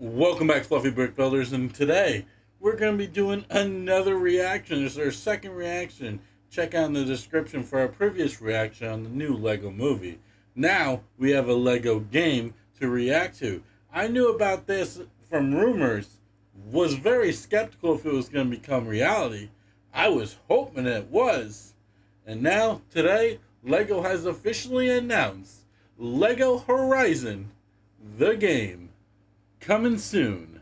Welcome back, Fluffy Brick Builders, and today we're going to be doing another reaction. This is our second reaction. Check out the description for our previous reaction on the new Lego movie. Now we have a Lego game to react to. I knew about this from rumors, was very skeptical if it was going to become reality. I was hoping it was. And now, today, Lego has officially announced Lego Horizon, the game. Coming soon,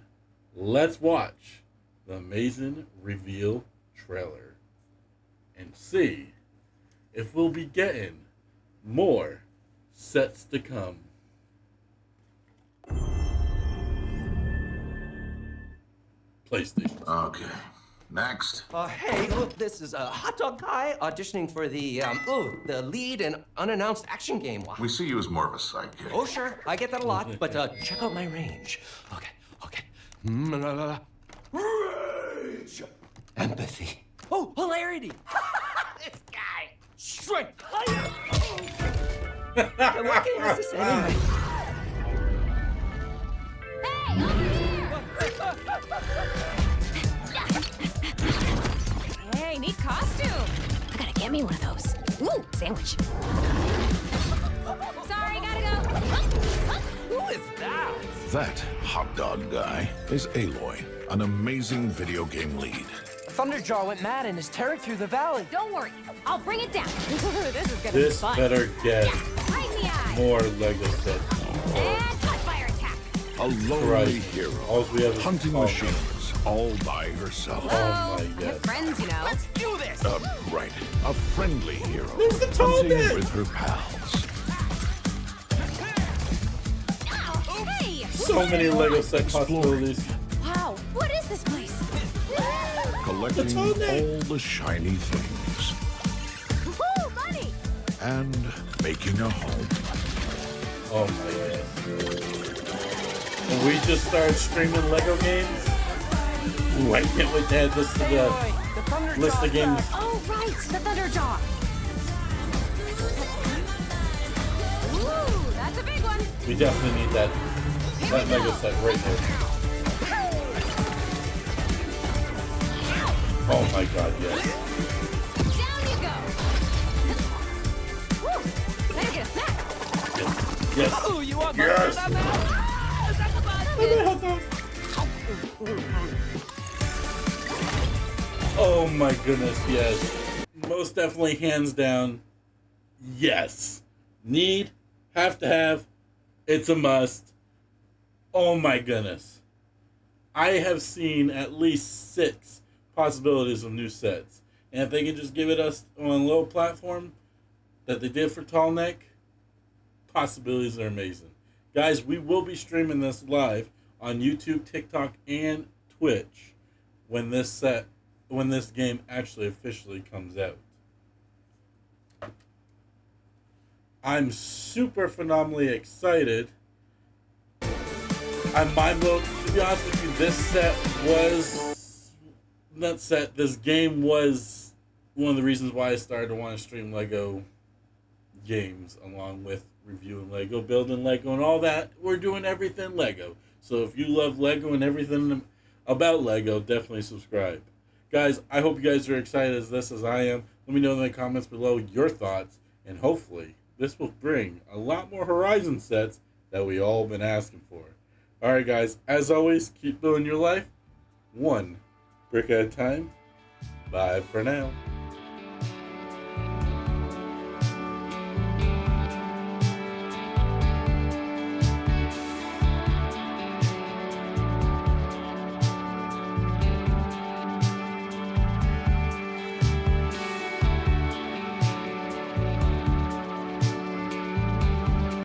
let's watch the amazing reveal trailer and see if we'll be getting more sets to come. PlayStation. Okay. Next. Uh, hey, look, this is a uh, hot dog guy auditioning for the um, oh, the lead and unannounced action game. Wow. We see you as more of a sidekick. Oh, sure, I get that a lot, but uh, check out my range. Okay, okay. Rage. Empathy. Oh, hilarity. this guy. Strength. what game is this anyway? Hey, neat costume. I gotta get me one of those. Ooh, sandwich. Sorry, gotta go. Who is that? That hot dog guy is Aloy, an amazing video game lead. Thunderjaw went mad and is tearing through the valley. Don't worry, I'll bring it down. this is gonna this be fun. better get yeah, right in the eye. more Lego sets. And touch fire attack. A lonely Right. hero, All we have is hunting Paul. Machines all by herself. Oh my I have God. friends, you know. Let's do this. Uh, right, a friendly hero, There's the tall hunting bit. with her pals. Ow, hey! So many Lego set possibilities. Wow, what is this place? collecting That's all the shiny things Woo, money! and making a home. Oh my god. And we just started streaming Lego games. Ooh, I can't wait to add this to the The list of games. Oh, right, the Thunderjaw. Ooh, that's a big one. We definitely need that that Lego set right there. Oh my god, yes. Down you go. Woo, better get a snack. Yes. Oh, you want Yes. mustard on that? Ah, is that the bottom? Oh my goodness, yes. Most definitely, hands down, yes. Need, have to have, it's a must. Oh my goodness. I have seen at least six possibilities of new sets. And if they can just give it us on a little platform that they did for Tall Neck, possibilities are amazing. Guys, we will be streaming this live on YouTube, TikTok, and Twitch when this set when this game actually officially comes out. I'm super phenomenally excited. I'm mind blown. To be honest with you, this set was not set. This game was one of the reasons why I started to want to stream Lego games, along with reviewing Lego, building Lego, and all that. We're doing everything Lego. So if you love Lego and everything about Lego, definitely subscribe. Guys, I hope you guys are excited as this as I am. Let me know in the comments below your thoughts, and hopefully this will bring a lot more Horizon sets that we all been asking for. Alright guys, as always, keep building your life one brick at a time. Bye for now.